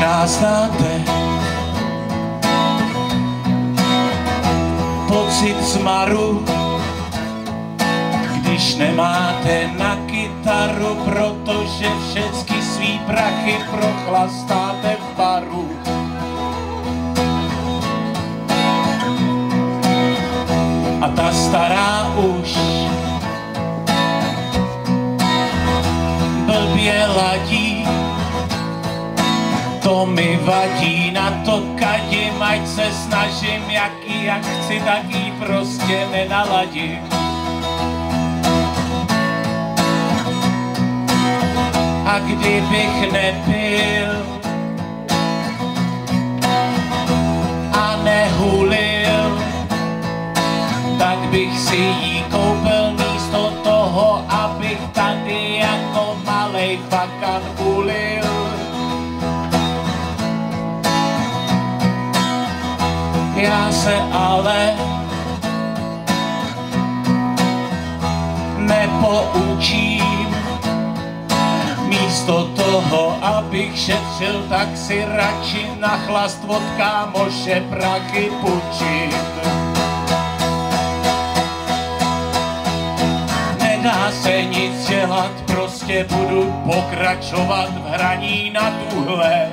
Možná znáte pocit zmaru, když nemáte na kytaru, protože všechny svý prachy prochlastáte v baru. A ta stará už blbě ladí, to mi vadí, na to kadím, ať se snažím, jaký jak chci, tak jí prostě nenaladím. A kdybych nebyl a nehulil, tak bych si jí Já se ale nepoučím. Místo toho, abych šetřil, tak si radši na chlast od kámoše prachy půjčím. Nedá se nic dělat, prostě budu pokračovat v hraní na tuhle.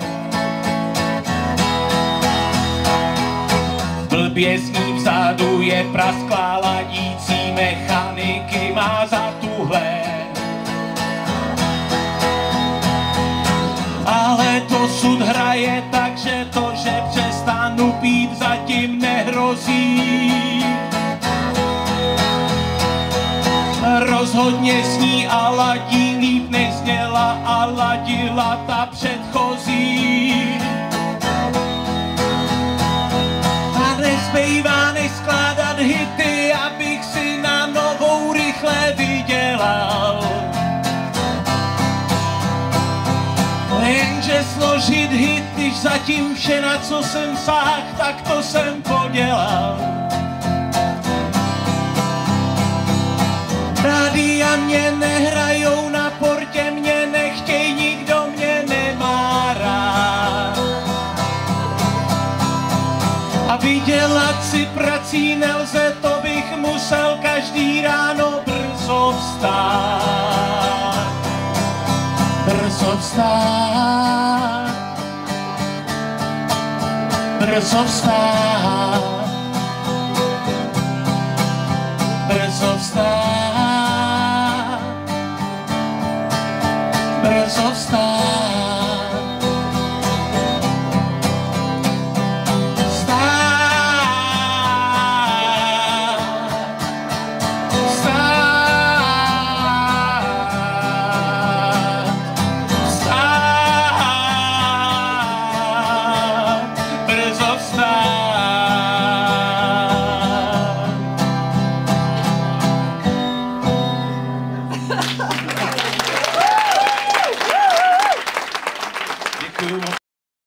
Blbě zní vzadu je prasklá ladící mechaniky má za tuhle. Ale to sud hraje tak, že to, že přestanu pít, zatím nehrozí. Rozhodně sní a ladí líp než zněla a ladila ta předchozí. Jenže složit hit, když zatím vše, na co jsem sáh, tak to jsem podělal. Rádia mě nehrajou na portě, mě nechtěj, nikdo mě nemá rád. A vydělat si prací nelze, to bych musel každý ráno brzo vstát. Brzo vstát. Brzo vstát.